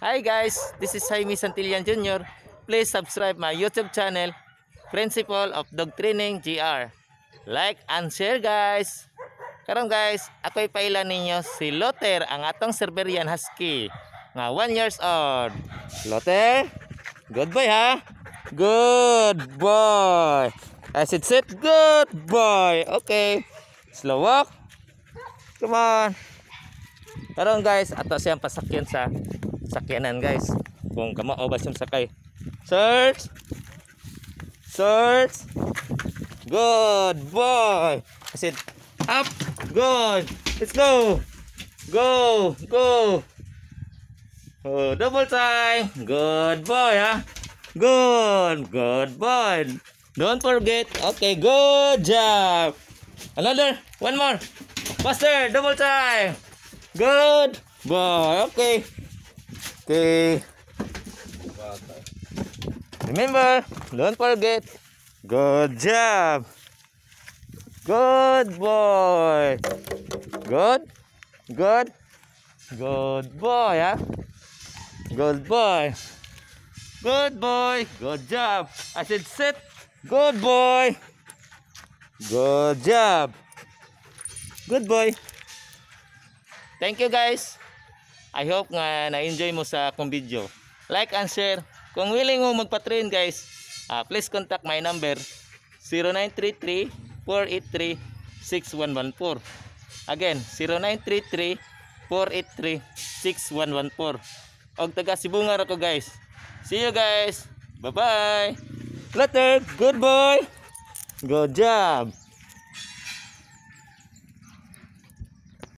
Hi guys, this is Jaime Santillan Jr. Please subscribe my YouTube channel, Principle of Dog Training GR. Like and share guys. Karon guys, ako'y pailan ninyo si Loter, ang atong Siberian Husky. Nga 1 years old. Loter, good boy ha? Good boy. I said sit, good boy. Okay. Slow walk. Come on. Karon guys, ato siyang pasakyan sa sakyanan guys. Kung kamo o ba siyang sakay. Search. Search. Good boy. I said up. Good. Let's go. Go. Go. Oh, double time. Good boy, ha? Good. Good boy. Don't forget. Okay, good job. Another. One more. Faster. Double time. Good boy. Okay. Okay. Remember, don't forget. Good job. Good boy. Good. Good. Good boy, ha? Good boy. Good boy. Good job. I said sit. Good boy. Good job. Good boy. Thank you guys. I hope nga na-enjoy mo sa akong video. Like and share. Kung willing mo magpa-train guys, ah, please contact my number 0933-483-6114. Again, 0933-483-6114. Og taga Sibungar ako guys. See you guys. Bye-bye. Letter, good boy. Good job.